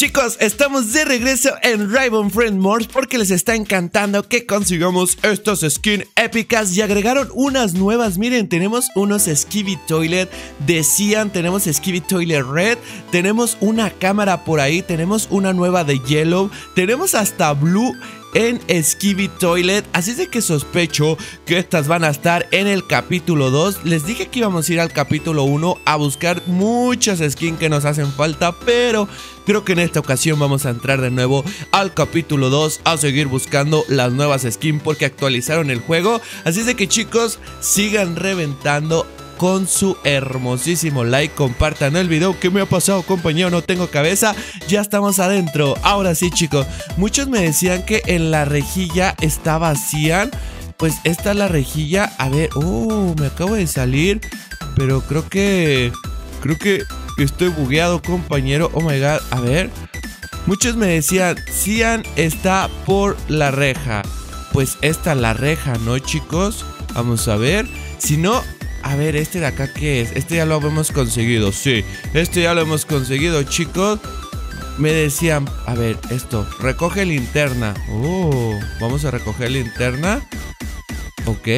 Chicos, estamos de regreso en Ribbon Friend Morse porque les está encantando que consigamos estas skins épicas y agregaron unas nuevas. Miren, tenemos unos Skibby Toilet, decían, tenemos Skibby Toilet Red, tenemos una cámara por ahí, tenemos una nueva de Yellow, tenemos hasta Blue en Skibby Toilet. Así es de que sospecho que estas van a estar en el capítulo 2. Les dije que íbamos a ir al capítulo 1 a buscar muchas skins que nos hacen falta, pero creo que en esta ocasión vamos a entrar de nuevo al capítulo 2 a seguir buscando las nuevas skins porque actualizaron el juego. Así es de que chicos, sigan reventando con su hermosísimo like. Compartan el video. ¿Qué me ha pasado, compañero? No tengo cabeza. Ya estamos adentro. Ahora sí, chicos. Muchos me decían que en la rejilla está vacía. Pues esta es la rejilla. A ver. Oh, me acabo de salir. Pero creo que... Creo que estoy bugueado, compañero. Oh my god. A ver. Muchos me decían, Cian está por la reja. Pues esta es la reja, ¿no, chicos? Vamos a ver. Si no, a ver, este de acá, ¿qué es? Este ya lo hemos conseguido, sí. Este ya lo hemos conseguido, chicos. Me decían, a ver, esto, recoge linterna. Oh, vamos a recoger linterna. Ok.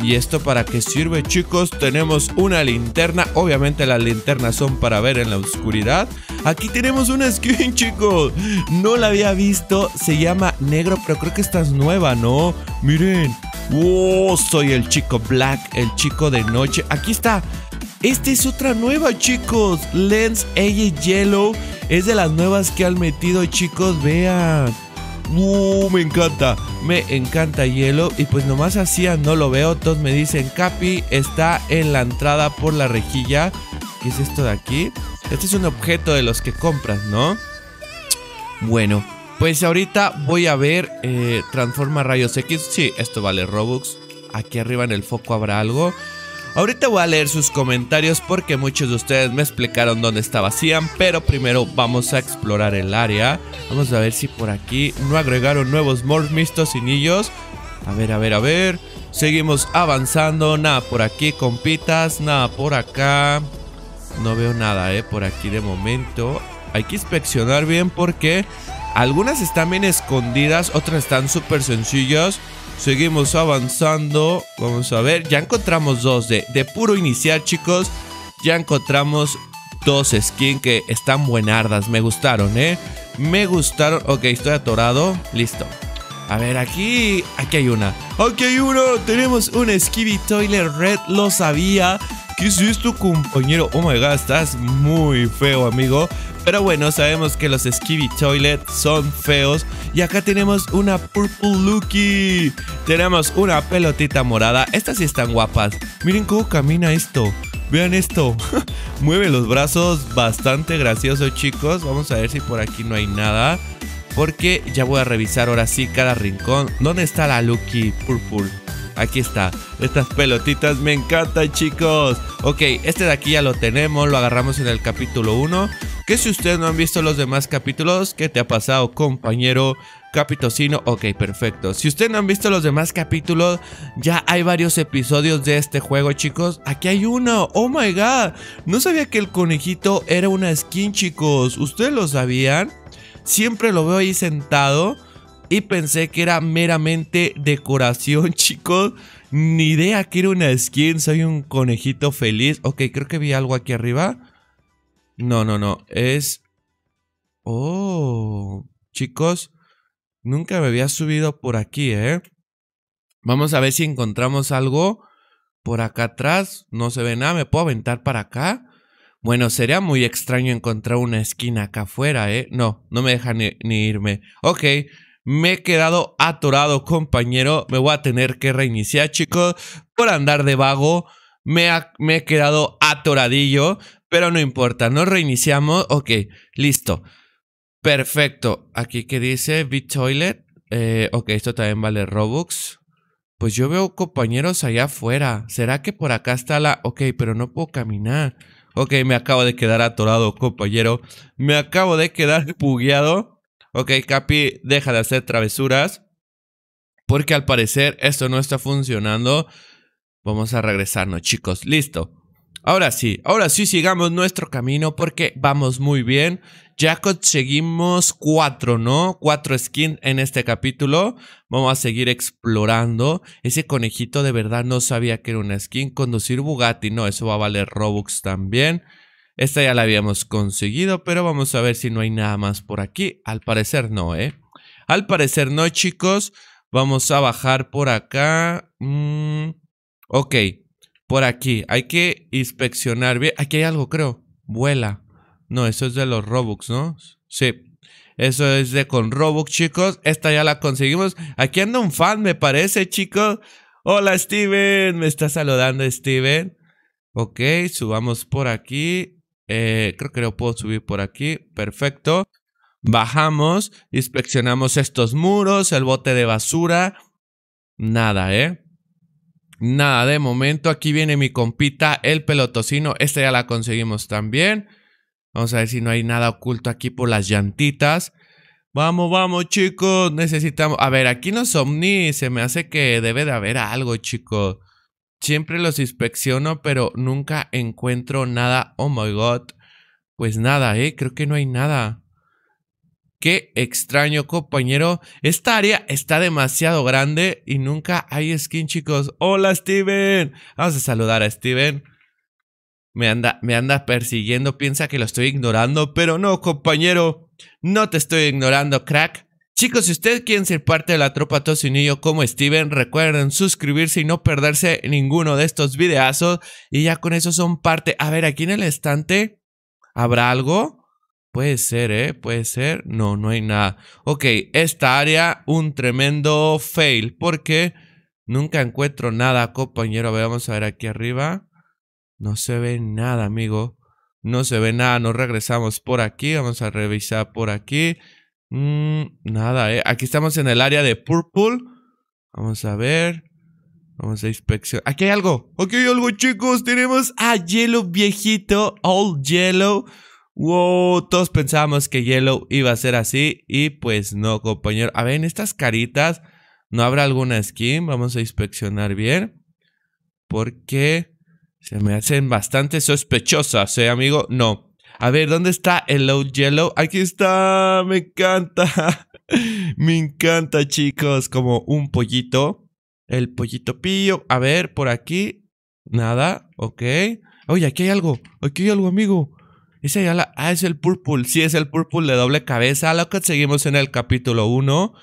¿Y esto para qué sirve, chicos? Tenemos una linterna. Obviamente las linternas son para ver en la oscuridad. Aquí tenemos una skin, chicos. No la había visto. Se llama negro, pero creo que esta es nueva, ¿no? Miren. ¡Oh! Soy el chico black, el chico de noche. Aquí está. Esta es otra nueva, chicos. Lens Age Yellow. Es de las nuevas que han metido, chicos. Vean. ¡Uh! Me encanta. Me encanta Yellow. Y pues nomás así no lo veo. Todos me dicen, Capi está en la entrada por la rejilla. ¿Qué es esto de aquí? Este es un objeto de los que compras, ¿no? Bueno, pues ahorita voy a ver eh, Transforma Rayos X. Sí, esto vale Robux. Aquí arriba en el foco habrá algo. Ahorita voy a leer sus comentarios porque muchos de ustedes me explicaron dónde estaba Cian, pero primero vamos a explorar el área. Vamos a ver si por aquí no agregaron nuevos Mistos y Nillos. A ver, a ver, a ver. Seguimos avanzando. Nada por aquí, compitas. Nada por acá. No veo nada, eh, por aquí de momento. Hay que inspeccionar bien porque algunas están bien escondidas, otras están súper sencillas. Seguimos avanzando. Vamos a ver, ya encontramos dos de, de puro iniciar, chicos. Ya encontramos dos skins que están buenardas. Me gustaron, ¿eh? Me gustaron. Ok, estoy atorado. Listo. A ver, aquí, aquí hay una. Aquí hay uno. Tenemos un Skibby Toilet Red. Lo sabía. ¿Qué es esto, compañero? Oh my god, estás muy feo, amigo. Pero bueno, sabemos que los Skibby Toilet son feos. Y acá tenemos una Purple Lucky. Tenemos una pelotita morada. Estas sí están guapas. Miren cómo camina esto. Vean esto. Mueve los brazos. Bastante gracioso, chicos. Vamos a ver si por aquí no hay nada. Porque ya voy a revisar ahora sí cada rincón. ¿Dónde está la Lucky Purple? Aquí está. Estas pelotitas me encantan, chicos. Ok, este de aquí ya lo tenemos. Lo agarramos en el capítulo 1 que si ustedes no han visto los demás capítulos, ¿qué te ha pasado, compañero Capitocino? Ok, perfecto. Si ustedes no han visto los demás capítulos, ya hay varios episodios de este juego, chicos. Aquí hay uno. Oh my god. No sabía que el conejito era una skin, chicos. ¿Ustedes lo sabían? Siempre lo veo ahí sentado. Y pensé que era meramente decoración, chicos. Ni idea que era una skin. Soy un conejito feliz. Ok, creo que vi algo aquí arriba. No, no, no. Es... Oh, chicos. Nunca me había subido por aquí, ¿eh? Vamos a ver si encontramos algo por acá atrás. No se ve nada. ¿Me puedo aventar para acá? Bueno, sería muy extraño encontrar una esquina acá afuera, ¿eh? No, no me deja ni, irme. Ok, me he quedado atorado, compañero. Me voy a tener que reiniciar, chicos. Por andar de vago. Me, he quedado atoradillo. Pero no importa, nos reiniciamos. Ok, listo. Perfecto. Aquí que dice BitToilet. Eh, ok, esto también vale Robux. Pues yo veo compañeros allá afuera. ¿Será que por acá está la...? Ok, pero no puedo caminar. Ok, me acabo de quedar atorado, compañero. Me acabo de quedar bugueado. Ok, Capi, deja de hacer travesuras. Porque al parecer esto no está funcionando. Vamos a regresarnos, chicos. Listo. Ahora sí, ahora sí sigamos nuestro camino porque vamos muy bien. Ya conseguimos cuatro, ¿no? Cuatro skins en este capítulo. Vamos a seguir explorando. Ese conejito de verdad no sabía que era una skin. Conducir Bugatti, no, eso va a valer Robux también. Esta ya la habíamos conseguido, pero vamos a ver si no hay nada más por aquí. Al parecer no, ¿eh? Al parecer no, chicos. Vamos a bajar por acá. Mm, ok, por aquí. Hay que inspeccionar bien. Aquí hay algo, creo. Vuela. No, eso es de los Robux, ¿no? Sí. Eso es de con Robux, chicos. Esta ya la conseguimos. Aquí anda un fan, me parece, chicos. Hola, Steven. Me está saludando, Steven. Ok, subamos por aquí. Eh, creo que lo puedo subir por aquí. Perfecto. Bajamos, inspeccionamos estos muros, el bote de basura. Nada, ¿eh? Nada, de momento aquí viene mi compita, el pelotocino. Esta ya la conseguimos también. Vamos a ver si no hay nada oculto aquí por las llantitas. Vamos, vamos, chicos. Necesitamos... A ver, aquí los Omni se me hace que debe de haber algo, chicos. Siempre los inspecciono, pero nunca encuentro nada. Oh my god. Pues nada, ¿eh? Creo que no hay nada. Qué extraño, compañero. Esta área está demasiado grande y nunca hay skin, chicos. Hola, Steven. Vamos a saludar a Steven. Me anda, me anda persiguiendo, piensa que lo estoy ignorando, pero no, compañero. No te estoy ignorando, crack. Chicos, si ustedes quieren ser parte de la tropa Tocinillo como Steven, recuerden suscribirse y no perderse ninguno de estos videazos. Y ya con eso son parte. A ver, aquí en el estante, ¿habrá algo? Puede ser, ¿eh? Puede ser. No, no hay nada. Ok, esta área, un tremendo fail. Porque nunca encuentro nada, compañero. vamos a ver aquí arriba. No se ve nada, amigo. No se ve nada. Nos regresamos por aquí. Vamos a revisar por aquí. Mm, nada, ¿eh? Aquí estamos en el área de Purple. Vamos a ver. Vamos a inspeccionar. Aquí hay algo. Aquí hay algo, chicos. Tenemos a Yellow viejito. Old Yellow. Wow, todos pensábamos que Yellow iba a ser así y pues no, compañero. A ver, en estas caritas no habrá alguna skin. Vamos a inspeccionar bien. Porque se me hacen bastante sospechosas, ¿eh, amigo? No. A ver, ¿dónde está el Old Yellow? Aquí está, me encanta. me encanta, chicos, como un pollito. El pollito pillo. A ver, por aquí. Nada, ok. Oye, aquí hay algo. Aquí hay algo, amigo. Ese ya la, ah, es el purple. Sí, es el purple de doble cabeza. Lo que seguimos en el capítulo 1.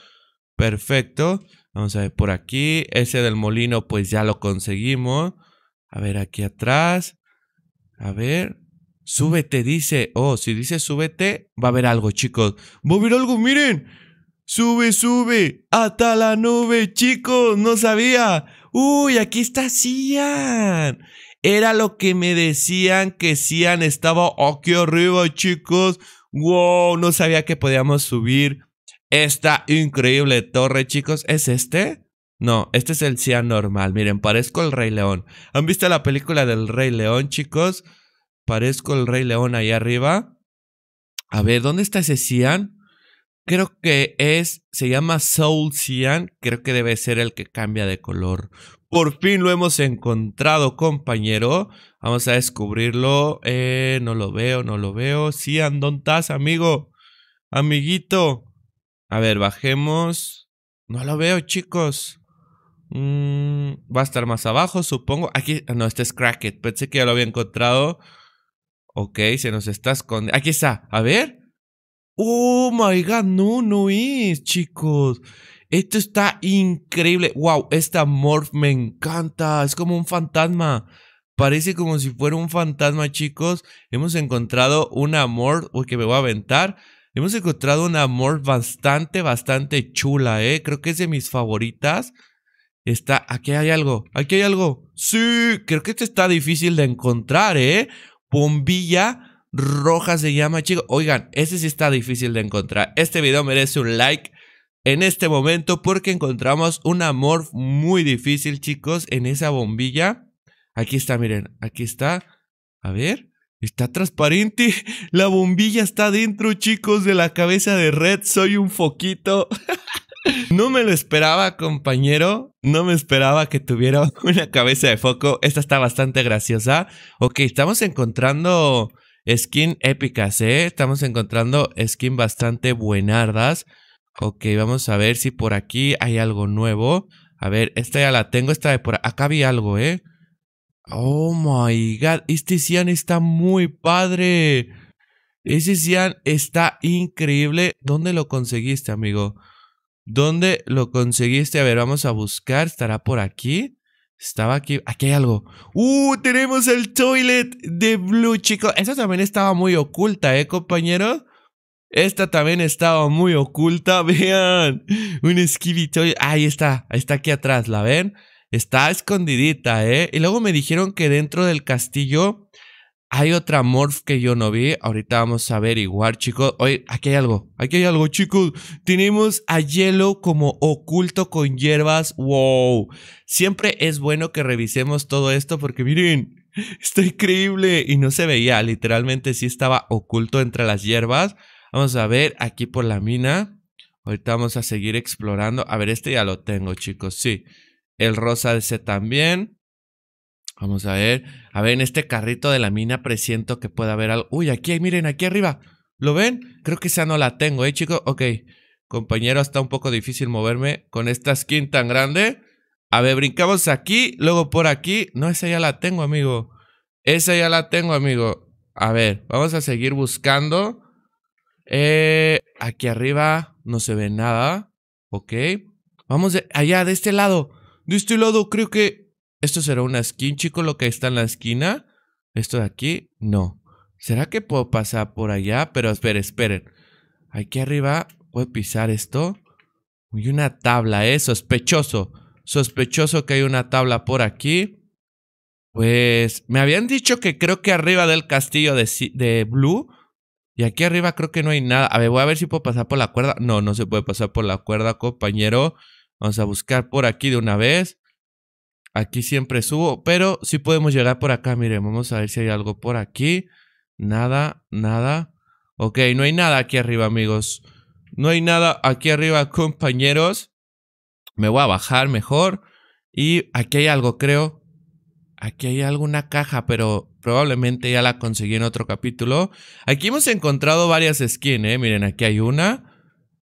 Perfecto. Vamos a ver por aquí. Ese del molino, pues ya lo conseguimos. A ver, aquí atrás. A ver. Súbete, dice. Oh, si dice súbete, va a haber algo, chicos. Va a haber algo, miren. Sube, sube. Hasta la nube, chicos. No sabía. Uy, aquí está Cian. Era lo que me decían que Cian estaba aquí arriba, chicos. Wow, no sabía que podíamos subir esta increíble torre, chicos. ¿Es este? No, este es el Cian normal. Miren, parezco el Rey León. ¿Han visto la película del Rey León, chicos? Parezco el Rey León ahí arriba. A ver, ¿dónde está ese Cian? Creo que es, se llama Soul Cian. Creo que debe ser el que cambia de color. Por fin lo hemos encontrado, compañero. Vamos a descubrirlo. Eh, no lo veo, no lo veo. Sí, ¿dónde estás, amigo? Amiguito. A ver, bajemos. No lo veo, chicos. Mm, va a estar más abajo, supongo. Aquí, no, este es Cracket. Pensé que ya lo había encontrado. Ok, se nos está escondiendo. Aquí está. A ver. Oh my god, no, no es, chicos. Esto está increíble. Wow, esta morph me encanta. Es como un fantasma. Parece como si fuera un fantasma, chicos. Hemos encontrado una morph. Que me voy a aventar. Hemos encontrado una morph bastante, bastante chula, ¿eh? Creo que es de mis favoritas. Está. Aquí hay algo. Aquí hay algo. Sí, creo que esto está difícil de encontrar, ¿eh? Bombilla roja se llama, chicos. Oigan, ese sí está difícil de encontrar. Este video merece un like en este momento porque encontramos un amor muy difícil, chicos, en esa bombilla. Aquí está, miren, aquí está. A ver, está transparente. La bombilla está dentro, chicos, de la cabeza de Red. Soy un foquito. no me lo esperaba, compañero. No me esperaba que tuviera una cabeza de foco. Esta está bastante graciosa. Ok, estamos encontrando skin épicas, ¿eh? Estamos encontrando skin bastante buenardas. Ok, vamos a ver si por aquí hay algo nuevo. A ver, esta ya la tengo, esta de por acá había algo, ¿eh? Oh my god, este Cian está muy padre. Ese Cian está increíble. ¿Dónde lo conseguiste, amigo? ¿Dónde lo conseguiste? A ver, vamos a buscar. ¿Estará por aquí? Estaba aquí. Aquí hay algo. ¡Uh! Tenemos el toilet de Blue, chicos. Esa también estaba muy oculta, ¿eh, compañero? Esta también estaba muy oculta. Vean. Un Skibby. Ahí está. Ahí está aquí atrás. ¿La ven? Está escondidita, ¿eh? Y luego me dijeron que dentro del castillo hay otra morph que yo no vi. Ahorita vamos a averiguar, chicos. Oye, aquí hay algo. Aquí hay algo, chicos. Tenemos a Yellow como oculto con hierbas. ¡Wow! Siempre es bueno que revisemos todo esto porque miren, está increíble. Y no se veía, literalmente sí estaba oculto entre las hierbas. Vamos a ver aquí por la mina. Ahorita vamos a seguir explorando. A ver, este ya lo tengo, chicos. Sí. El rosa de ese también. Vamos a ver. A ver, en este carrito de la mina presiento que puede haber algo. Uy, aquí, miren, aquí arriba. ¿Lo ven? Creo que esa no la tengo, ¿eh, chicos? Ok. Compañero, está un poco difícil moverme con esta skin tan grande. A ver, brincamos aquí, luego por aquí. No, esa ya la tengo, amigo. Esa ya la tengo, amigo. A ver, vamos a seguir buscando. Eh, aquí arriba no se ve nada. Ok. Vamos de allá, de este lado. De este lado creo que esto será una skin, chico, lo que está en la esquina. Esto de aquí, no. ¿Será que puedo pasar por allá? Pero esperen, esperen. Aquí arriba, ¿puedo pisar esto? Hay una tabla, ¿eh? Sospechoso. Sospechoso que hay una tabla por aquí. Pues me habían dicho que creo que arriba del castillo de, de Blue. Y aquí arriba creo que no hay nada. A ver, voy a ver si puedo pasar por la cuerda. No, no se puede pasar por la cuerda, compañero. Vamos a buscar por aquí de una vez. Aquí siempre subo, pero sí podemos llegar por acá. Miren, vamos a ver si hay algo por aquí. Nada, nada. Ok, no hay nada aquí arriba, amigos. No hay nada aquí arriba, compañeros. Me voy a bajar mejor. Y aquí hay algo, creo. Aquí hay alguna caja, pero probablemente ya la conseguí en otro capítulo. Aquí hemos encontrado varias skins, ¿eh? Miren, aquí hay una.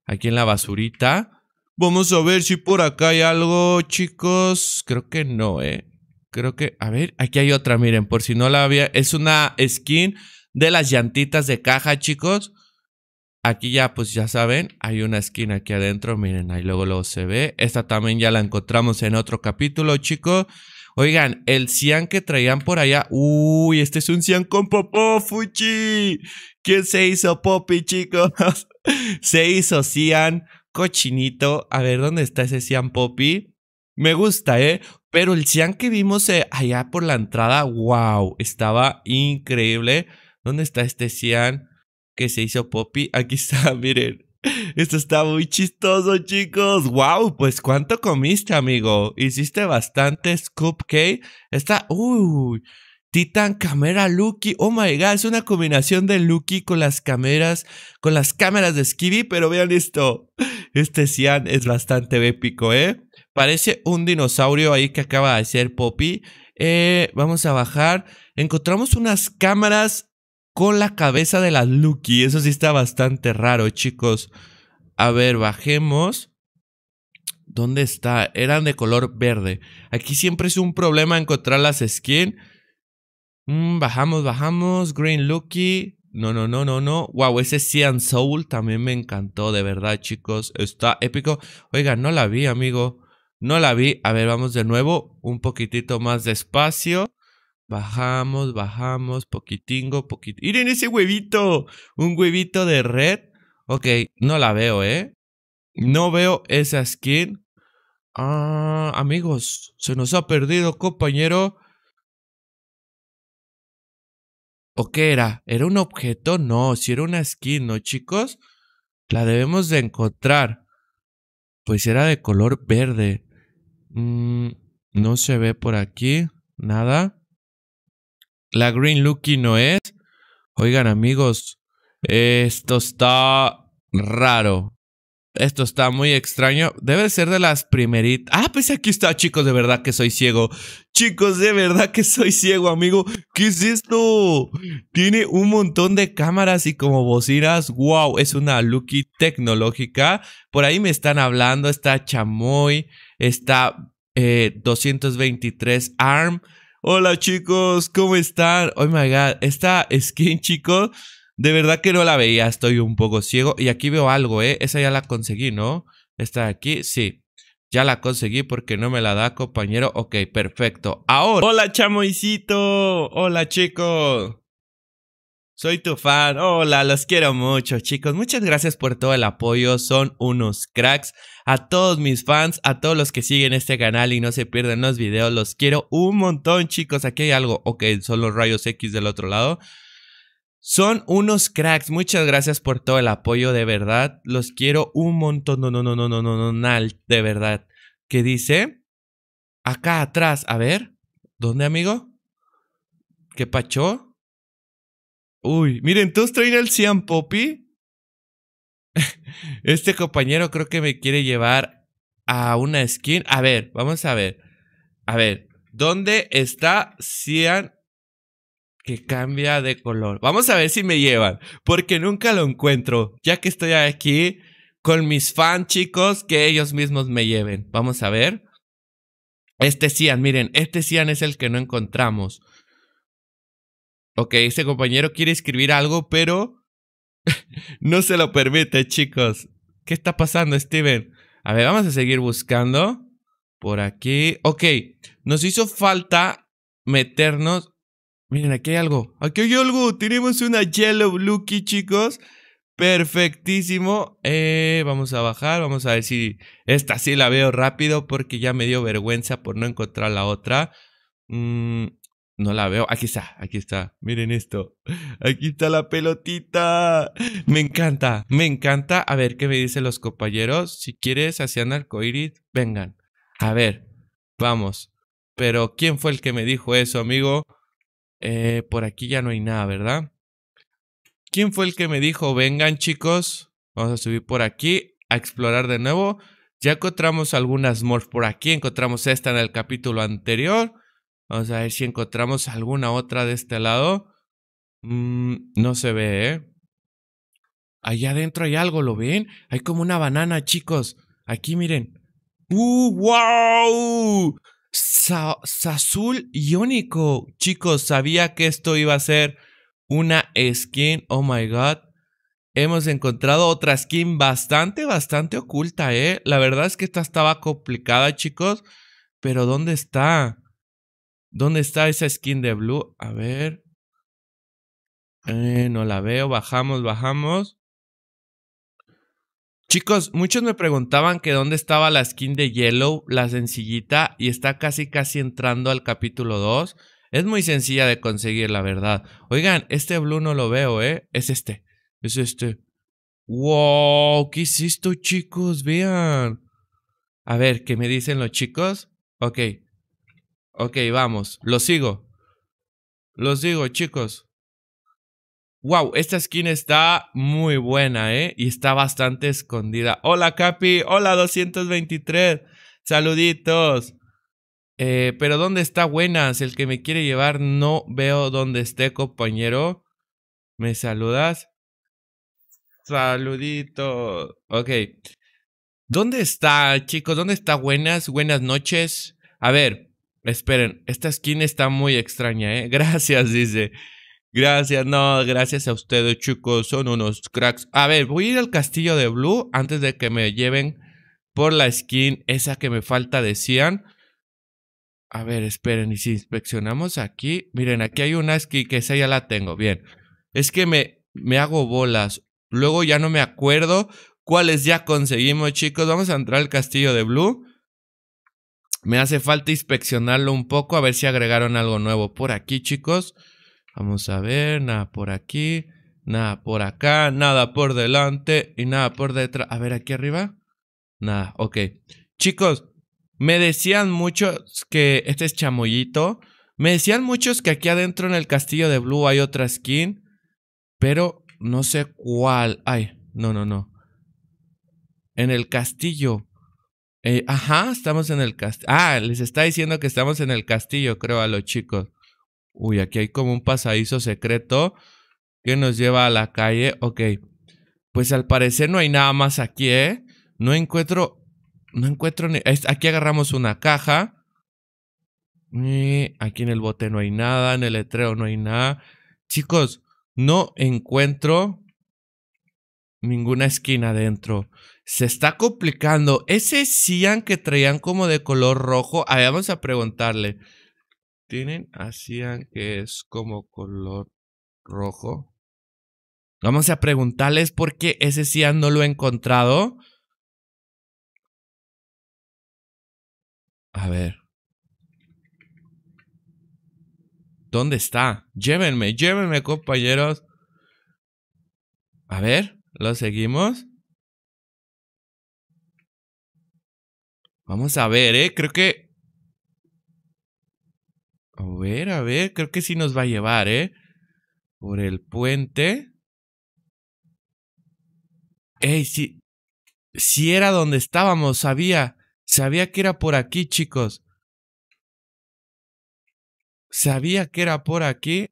Aquí en la basurita. Vamos a ver si por acá hay algo, chicos. Creo que no, ¿eh? Creo que... A ver, aquí hay otra, miren, por si no la había... Es una skin de las llantitas de caja, chicos. Aquí ya, pues ya saben, hay una skin aquí adentro, miren, ahí luego, luego se ve. Esta también ya la encontramos en otro capítulo, chicos. Oigan, el Cian que traían por allá. Uy, este es un Cian con popó, Fuchi. ¿Quién se hizo Poppy, chicos? se hizo Cian cochinito. A ver, ¿dónde está ese Cian Poppy? Me gusta, ¿eh? Pero el Cian que vimos eh, allá por la entrada, wow, estaba increíble. ¿Dónde está este Cian que se hizo Poppy? Aquí está, miren. Esto está muy chistoso, chicos. Wow, pues ¿cuánto comiste, amigo? Hiciste bastante scoop cake. Está, uy, Titan Camera Lucky. Oh my god, es una combinación de Lucky con las cámaras, con las cámaras de Skibby, pero vean esto. Este Cian es bastante épico, ¿eh? Parece un dinosaurio ahí que acaba de ser Poppy. Eh, vamos a bajar. Encontramos unas cámaras con la cabeza de la Lucky. Eso sí está bastante raro, chicos. A ver, bajemos. ¿Dónde está? Eran de color verde. Aquí siempre es un problema encontrar las skins. Mm, bajamos, bajamos. Green Lucky. No, no, no, no, no. Wow, ese Cian Soul también me encantó, de verdad, chicos. Está épico. Oiga, no la vi, amigo. No la vi. A ver, vamos de nuevo. Un poquitito más despacio. Bajamos, bajamos. Poquitingo, poquito. Miren ese huevito. Un huevito de red. Ok, no la veo, ¿eh? No veo esa skin. Ah, amigos, se nos ha perdido, compañero. ¿O qué era? ¿Era un objeto? No, si era una skin, ¿no, chicos? La debemos de encontrar. Pues era de color verde. Mm, no se ve por aquí. Nada. La Green Lucky no es. Oigan, amigos. Esto está raro. Esto está muy extraño. Debe ser de las primeritas. Ah, pues aquí está, chicos. De verdad que soy ciego. Chicos, de verdad que soy ciego, amigo. ¿Qué es esto? Tiene un montón de cámaras y como bocinas. Wow, es una Lucky tecnológica. Por ahí me están hablando. Está Chamoy. Está 223 eh, ARM. Hola, chicos. ¿Cómo están? Oh my god. Esta skin, chicos de verdad que no la veía, estoy un poco ciego. Y aquí veo algo, ¿eh? Esa ya la conseguí, ¿no? Está aquí, sí. Ya la conseguí porque no me la da, compañero. Ok, perfecto. Ahora. Hola, chamoisito. Hola, chicos. Soy tu fan. Hola, los quiero mucho, chicos. Muchas gracias por todo el apoyo. Son unos cracks. A todos mis fans, a todos los que siguen este canal y no se pierden los videos, los quiero un montón, chicos. Aquí hay algo. Ok, son los rayos X del otro lado. Son unos cracks. Muchas gracias por todo el apoyo, de verdad. Los quiero un montón. No, no, no, no, no, no, no, de verdad. ¿Qué dice? Acá atrás. A ver. ¿Dónde, amigo? ¿Qué pacho? Uy, miren, todos traen el Cian Poppy. Este compañero creo que me quiere llevar a una skin. A ver, vamos a ver. A ver, ¿dónde está Cian que cambia de color. Vamos a ver si me llevan, porque nunca lo encuentro, ya que estoy aquí con mis fans, chicos, que ellos mismos me lleven. Vamos a ver. Este Cian, miren, este Cian es el que no encontramos. Ok, este compañero quiere escribir algo, pero no se lo permite, chicos. ¿Qué está pasando, Steven? A ver, vamos a seguir buscando. Por aquí. Ok, nos hizo falta meternos Miren, aquí hay algo. Aquí hay algo. Tenemos una Yellow Lucky, chicos. Perfectísimo. Eh, vamos a bajar. Vamos a ver si esta sí la veo rápido porque ya me dio vergüenza por no encontrar la otra. Mm, no la veo. Aquí está, aquí está. Miren esto. Aquí está la pelotita. Me encanta, me encanta. A ver qué me dicen los compañeros. Si quieres, hacia arcoiris, vengan. A ver, vamos. Pero, ¿quién fue el que me dijo eso, amigo? Eh, por aquí ya no hay nada, ¿verdad? ¿Quién fue el que me dijo, vengan chicos? Vamos a subir por aquí a explorar de nuevo. Ya encontramos algunas morphs por aquí. Encontramos esta en el capítulo anterior. Vamos a ver si encontramos alguna otra de este lado. Mm, no se ve, ¿eh? Allá adentro hay algo, ¿lo ven? Hay como una banana, chicos. Aquí miren. ¡Uh, wow! Sazul Iónico. Chicos, sabía que esto iba a ser una skin. Oh my god. Hemos encontrado otra skin bastante, bastante oculta, ¿eh? La verdad es que esta estaba complicada, chicos. Pero ¿dónde está? ¿Dónde está esa skin de blue? A ver. Eh, no la veo. Bajamos, bajamos. Chicos, muchos me preguntaban que dónde estaba la skin de Yellow, la sencillita, y está casi casi entrando al capítulo 2. Es muy sencilla de conseguir, la verdad. Oigan, este blue no lo veo, ¿eh? Es este. Es este. ¡Wow! ¿Qué esto, chicos? Vean. A ver, ¿qué me dicen los chicos? Ok. Ok, vamos. Lo sigo. Lo sigo, chicos. Wow, esta skin está muy buena, ¿eh? Y está bastante escondida. Hola, Capi. Hola, 223. Saluditos. Eh, pero ¿dónde está Buenas? El que me quiere llevar no veo dónde esté, compañero. ¿Me saludas? Saluditos. Ok. ¿Dónde está, chicos? ¿Dónde está Buenas? Buenas noches. A ver, esperen. Esta skin está muy extraña, ¿eh? Gracias, dice. Gracias, no, gracias a ustedes, chicos, son unos cracks. A ver, voy a ir al castillo de Blue antes de que me lleven por la skin esa que me falta decían. A ver, esperen, y si inspeccionamos aquí, miren, aquí hay una skin que esa ya la tengo, bien. Es que me, me hago bolas, luego ya no me acuerdo cuáles ya conseguimos, chicos. Vamos a entrar al castillo de Blue. Me hace falta inspeccionarlo un poco, a ver si agregaron algo nuevo por aquí, chicos. Vamos a ver, nada por aquí, nada por acá, nada por delante y nada por detrás. A ver, aquí arriba. Nada, ok. Chicos, me decían muchos que este es chamoyito. Me decían muchos que aquí adentro en el castillo de Blue hay otra skin. Pero no sé cuál. Ay, no, no, no. En el castillo. Eh, ajá, estamos en el castillo. Ah, les está diciendo que estamos en el castillo, creo, a los chicos. Uy, aquí hay como un pasadizo secreto que nos lleva a la calle. Ok. Pues al parecer no hay nada más aquí, ¿eh? No encuentro... No encuentro ni... Aquí agarramos una caja. aquí en el bote no hay nada. En el letrero no hay nada. Chicos, no encuentro ninguna esquina adentro. Se está complicando. Ese Cian que traían como de color rojo. A vamos a preguntarle. ¿Tienen a Cian que es como color rojo? Vamos a preguntarles por qué ese Cian no lo he encontrado. A ver. ¿Dónde está? Llévenme, llévenme, compañeros. A ver, ¿lo seguimos? Vamos a ver, ¿eh? Creo que... A ver, a ver, creo que sí nos va a llevar, ¿eh? Por el puente. Ey, sí. Sí era donde estábamos, sabía. Sabía que era por aquí, chicos. Sabía que era por aquí.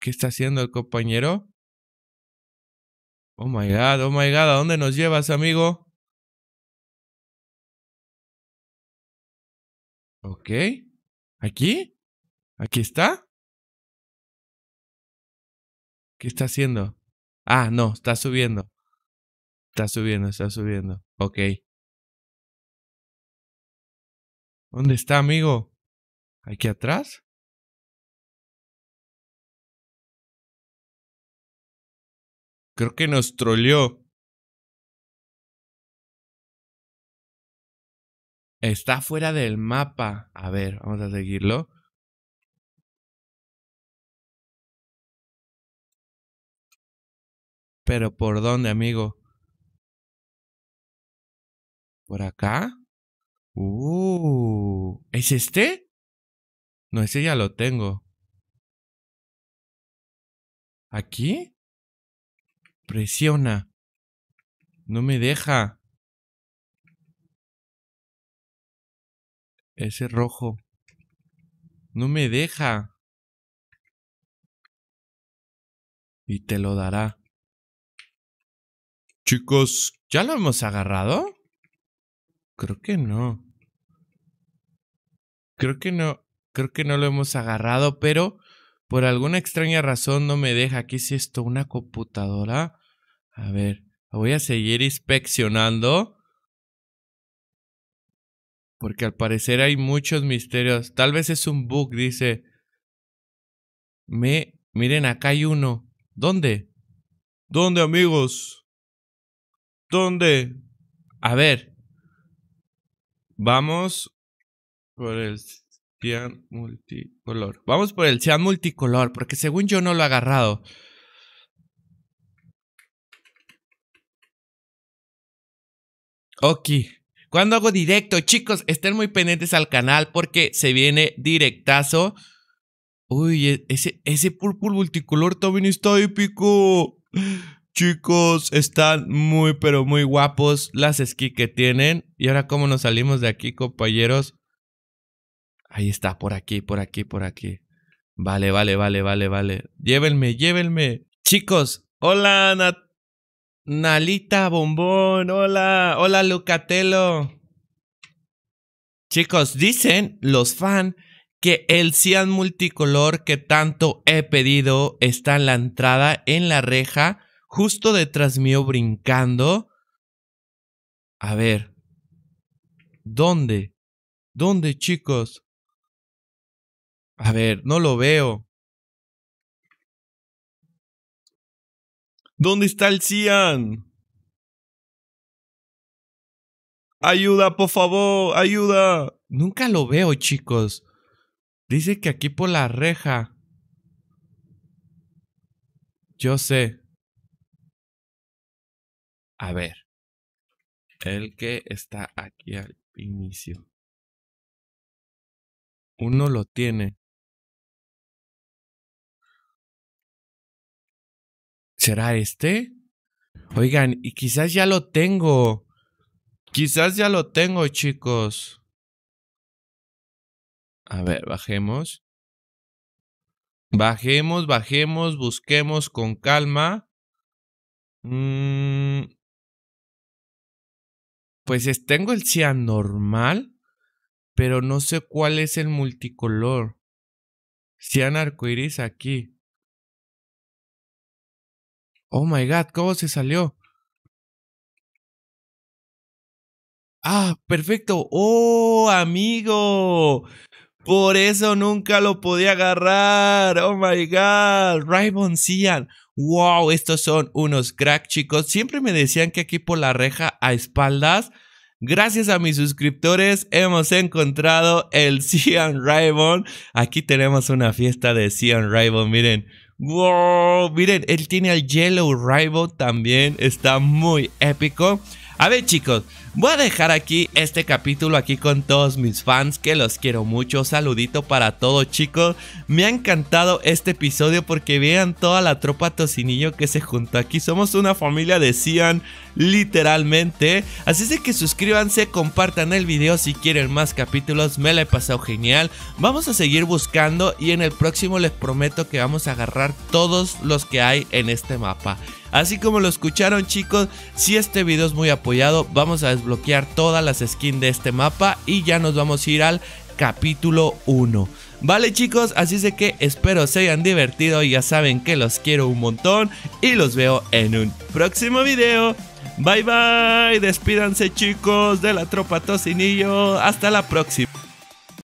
¿Qué está haciendo el compañero? Oh my god, oh my god, ¿a dónde nos llevas, amigo? Ok. ¿Aquí? ¿Aquí está? ¿Qué está haciendo? Ah, no, está subiendo. Está subiendo, está subiendo. Ok. ¿Dónde está, amigo? ¿Aquí atrás? Creo que nos troleó. Está fuera del mapa. A ver, vamos a seguirlo. Pero ¿por dónde, amigo? ¿Por acá? Uh, ¿es este? No, ese ya lo tengo. ¿Aquí? Presiona. No me deja. Ese rojo. No me deja. Y te lo dará. Chicos, ¿ya lo hemos agarrado? Creo que no. Creo que no. Creo que no lo hemos agarrado, pero por alguna extraña razón no me deja. ¿Qué es esto? ¿Una computadora? A ver, voy a seguir inspeccionando. Porque al parecer hay muchos misterios. Tal vez es un bug, dice. Me... Miren, acá hay uno. ¿Dónde? ¿Dónde, amigos? ¿Dónde? A ver. Vamos por el Cian multicolor. Vamos por el Cian multicolor, porque según yo no lo he agarrado. Ok. Cuando hago directo, chicos, estén muy pendientes al canal porque se viene directazo. Uy, e, ese, ese purple multicolor también está épico. Chicos, están muy, pero muy guapos las skis que tienen. Y ahora, ¿cómo nos salimos de aquí, compañeros? Ahí está, por aquí, por aquí, por aquí. Vale, vale, vale, vale, vale. Llévenme, llévenme. Chicos, hola Nalita Bombón, hola, hola Lucatelo. Chicos, dicen los fans que el cian multicolor que tanto he pedido está en la entrada, en la reja, justo detrás mío brincando. A ver. ¿Dónde? ¿Dónde, chicos? A ver, no lo veo. ¿Dónde está el Cian? Ayuda, por favor, ayuda. Nunca lo veo, chicos. Dice que aquí por la reja. Yo sé. A ver. El que está aquí al inicio. Uno lo tiene. ¿Será este? Oigan, y quizás ya lo tengo. Quizás ya lo tengo, chicos. A ver, bajemos. Bajemos, bajemos, busquemos con calma. Mm. Pues tengo el cian normal, pero no sé cuál es el multicolor. Cian arcoiris aquí. Oh my god, ¿cómo se salió? Ah, perfecto. Oh, amigo. Por eso nunca lo podía agarrar. Oh my god. Raybon Cian. Wow, estos son unos crack chicos. Siempre me decían que aquí por la reja a espaldas. Gracias a mis suscriptores hemos encontrado el Cian Raybon. Aquí tenemos una fiesta de Cian Raybon, miren. Wow, miren, él tiene el Yellow Raybon también. Está muy épico. A ver chicos, voy a dejar aquí este capítulo aquí con todos mis fans que los quiero mucho. Saludito para todos chicos. Me ha encantado este episodio porque vean toda la tropa tocinillo que se juntó aquí. Somos una familia de Cian literalmente. Así es que suscríbanse, compartan el video si quieren más capítulos. Me la he pasado genial. Vamos a seguir buscando y en el próximo les prometo que vamos a agarrar todos los que hay en este mapa. Así como lo escucharon chicos, si este video es muy apoyado, vamos a desbloquear todas las skins de este mapa y ya nos vamos a ir al capítulo 1. Vale chicos, así es que espero se hayan divertido y ya saben que los quiero un montón y los veo en un próximo video. Bye bye, despídanse chicos de la tropa tocinillo, hasta la próxima.